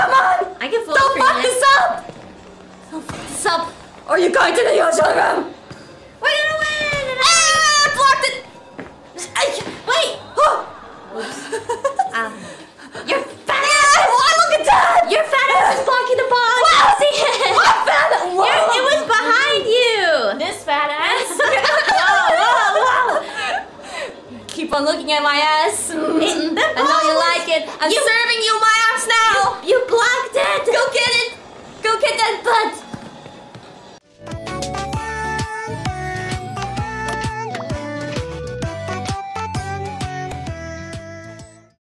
I can vote Don't for fuck you. this up! Don't fuck this up! Or you're going to the usual room! We're gonna win! And I- Ah! I blocked it! Ay, Wait! oh. Um, your fat Ah, why look at that! Your fat ass is blocking the ball. I Wow. can't see it. What fat? Whoa. It was behind you. This fat ass. whoa, whoa, whoa. Keep on looking at my ass. It- the I know you like it. I'm you- serving you my But